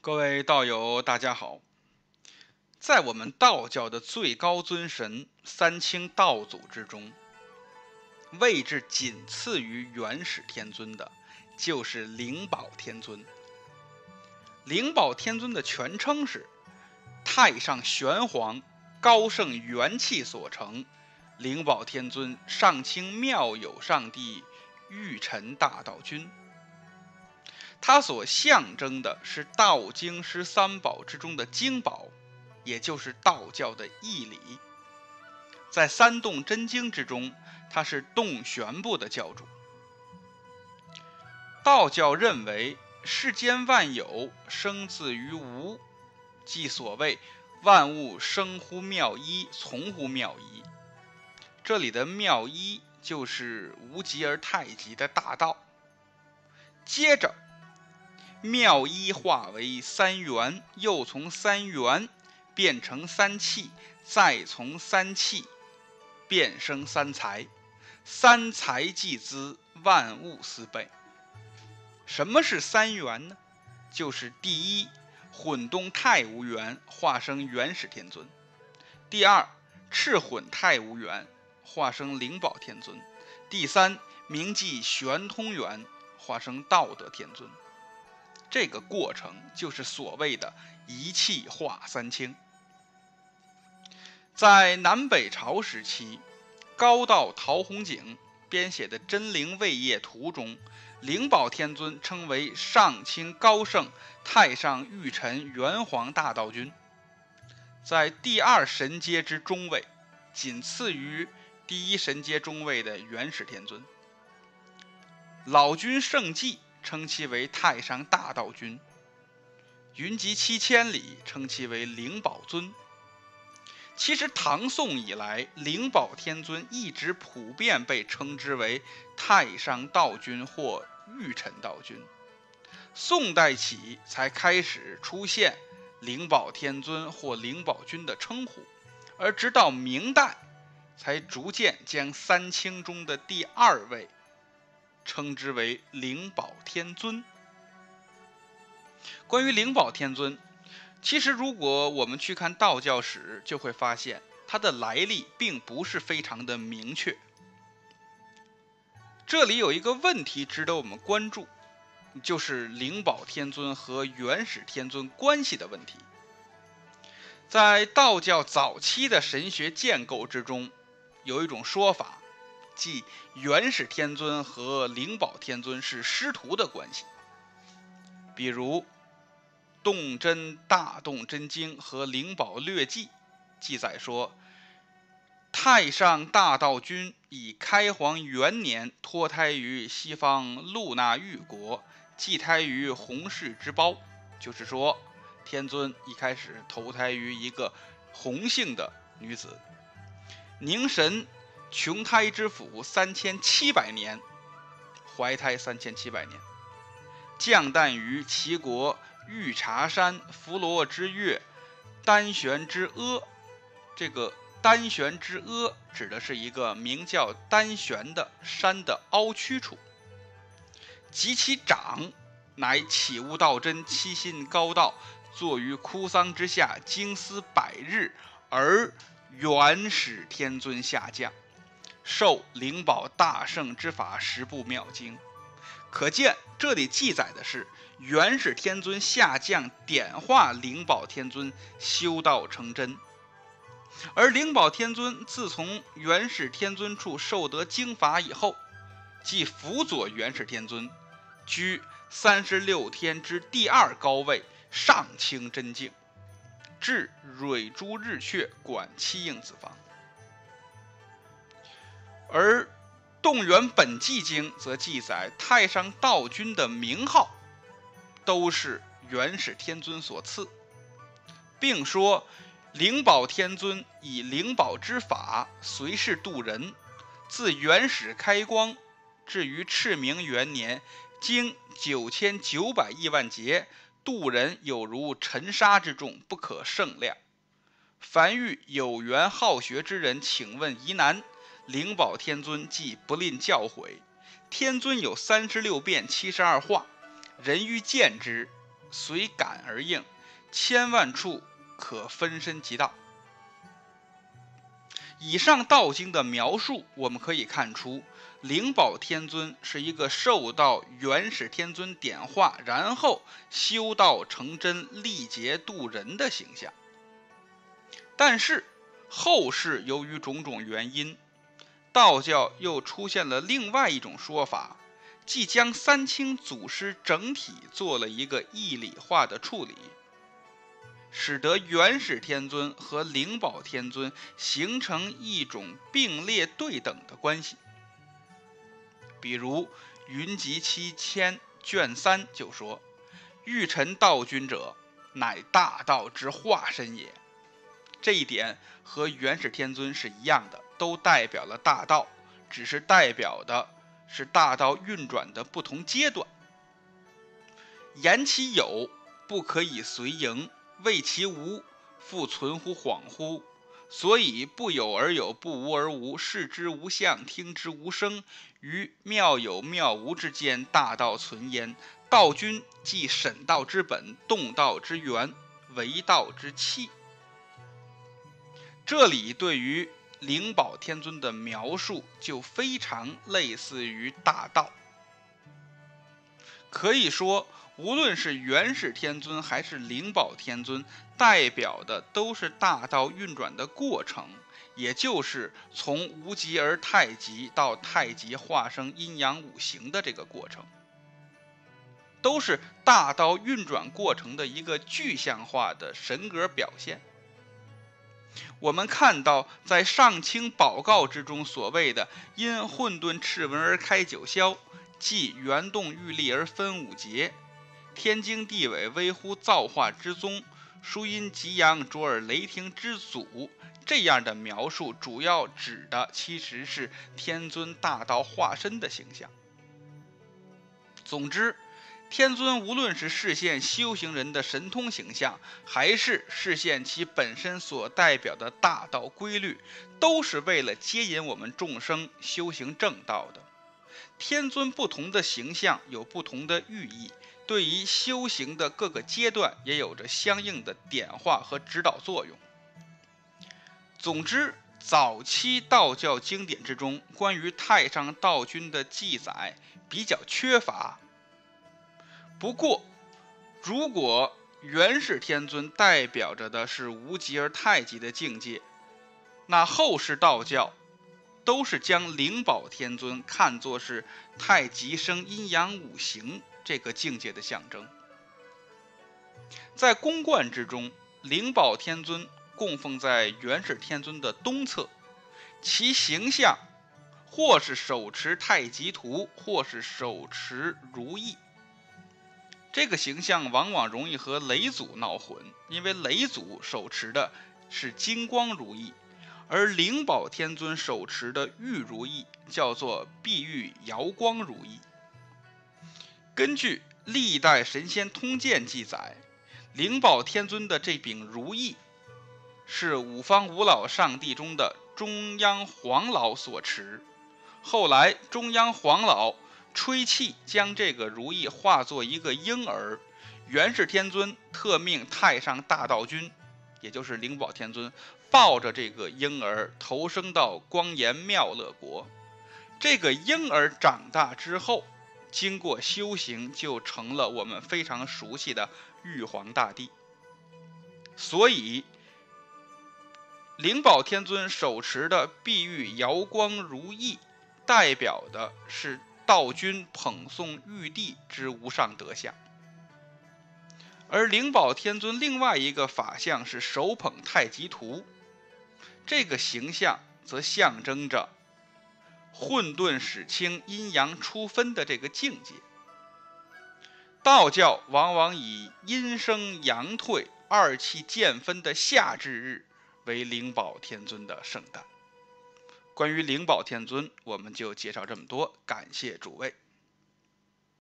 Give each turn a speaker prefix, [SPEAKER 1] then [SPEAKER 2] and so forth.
[SPEAKER 1] 各位道友，大家好。在我们道教的最高尊神三清道祖之中，位置仅次于元始天尊的，就是灵宝天尊。灵宝天尊的全称是太上玄黄高圣元气所成，灵宝天尊上清妙有上帝玉臣大道君。它所象征的是道经师三宝之中的经宝，也就是道教的义理。在三洞真经之中，它是洞玄部的教主。道教认为世间万有生自于无，即所谓万物生乎妙一，从乎妙一。这里的妙一就是无极而太极的大道。接着。妙一化为三元，又从三元变成三气，再从三气变生三才，三才即资，万物思备。什么是三元呢？就是第一，混动太无元化生元始天尊；第二，赤混太无元化生灵宝天尊；第三，明记玄通元化生道德天尊。这个过程就是所谓的一气化三清。在南北朝时期，高道陶弘景编写的《真灵位业图》中，灵宝天尊称为上清高圣太上玉尘元皇大道君，在第二神阶之中位，仅次于第一神阶中位的元始天尊。老君圣迹。称其为太上大道君，云集七千里，称其为灵宝尊。其实唐宋以来，灵宝天尊一直普遍被称之为太上道君或玉尘道君。宋代起才开始出现灵宝天尊或灵宝君的称呼，而直到明代，才逐渐将三清中的第二位。称之为灵宝天尊。关于灵宝天尊，其实如果我们去看道教史，就会发现它的来历并不是非常的明确。这里有一个问题值得我们关注，就是灵宝天尊和元始天尊关系的问题。在道教早期的神学建构之中，有一种说法。即元始天尊和灵宝天尊是师徒的关系。比如《洞真大洞真经》和《灵宝略记》记载说，太上大道君以开皇元年脱胎于西方露那玉国，寄胎于红氏之胞。就是说，天尊一开始投胎于一个红姓的女子，凝神。穷胎之府三千七百年，怀胎三千七百年，降诞于齐国玉茶山伏罗之岳丹玄之阿。这个丹玄之阿指的是一个名叫丹玄的山的凹曲处。及其长，乃起悟道真，七心高道，坐于枯桑之下，经思百日，而元始天尊下降。受灵宝大圣之法十部妙经，可见这里记载的是元始天尊下降点化灵宝天尊修道成真，而灵宝天尊自从元始天尊处受得经法以后，即辅佐元始天尊，居三十六天之第二高位上清真境，至蕊珠日阙管七应子房。而《动元本纪经》则记载，太上道君的名号都是元始天尊所赐，并说灵宝天尊以灵宝之法随世度人，自元始开光至于赤明元年，经九千九百亿万劫度人，有如尘沙之众，不可胜量。凡遇有缘好学之人，请问疑难。灵宝天尊既不吝教诲，天尊有三十六变七十二化，人欲见之，随感而应，千万处可分身即到。以上道经的描述，我们可以看出，灵宝天尊是一个受到元始天尊点化，然后修道成真、历劫度人的形象。但是后世由于种种原因，道教又出现了另外一种说法，即将三清祖师整体做了一个义理化的处理。使得元始天尊和灵宝天尊形成一种并列对等的关系。比如《云集七千卷三》就说：“玉臣道君者，乃大道之化身也。”这一点和元始天尊是一样的，都代表了大道，只是代表的是大道运转的不同阶段。言其有，不可以随迎。谓其无，复存乎恍惚。所以不有而有，不无而无。视之无相，听之无声。于妙有妙无之间，大道存焉。道君即审道之本，动道之源，为道之器。这里对于灵宝天尊的描述，就非常类似于大道。可以说。无论是元始天尊还是灵宝天尊，代表的都是大道运转的过程，也就是从无极而太极到太极化生阴阳五行的这个过程，都是大道运转过程的一个具象化的神格表现。我们看到，在上清宝诰之中所谓的“因混沌赤文而开九霄，即元动玉立而分五节”。天经地纬，微乎造化之宗；殊因极阳卓尔雷霆之祖。这样的描述，主要指的其实是天尊大道化身的形象。总之，天尊无论是视现修行人的神通形象，还是视现其本身所代表的大道规律，都是为了接引我们众生修行正道的。天尊不同的形象有不同的寓意。对于修行的各个阶段，也有着相应的点化和指导作用。总之，早期道教经典之中，关于太上道君的记载比较缺乏。不过，如果元始天尊代表着的是无极而太极的境界，那后世道教都是将灵宝天尊看作是太极生阴阳五行。这个境界的象征，在宫观之中，灵宝天尊供奉在元始天尊的东侧，其形象或是手持太极图，或是手持如意。这个形象往往容易和雷祖闹混，因为雷祖手持的是金光如意，而灵宝天尊手持的玉如意叫做碧玉瑶光如意。根据《历代神仙通鉴》记载，灵宝天尊的这柄如意是五方五老上帝中的中央黄老所持。后来，中央黄老吹气将这个如意化作一个婴儿，元始天尊特命太上大道君，也就是灵宝天尊，抱着这个婴儿投生到光颜妙乐国。这个婴儿长大之后。经过修行，就成了我们非常熟悉的玉皇大帝。所以，灵宝天尊手持的碧玉瑶光如意，代表的是道君捧诵玉帝之无上德相。而灵宝天尊另外一个法相是手捧太极图，这个形象则象征着。混沌始清，阴阳初分的这个境界，道教往往以阴生阳退、二气渐分的夏至日为灵宝天尊的圣诞。关于灵宝天尊，我们就介绍这么多，感谢诸位。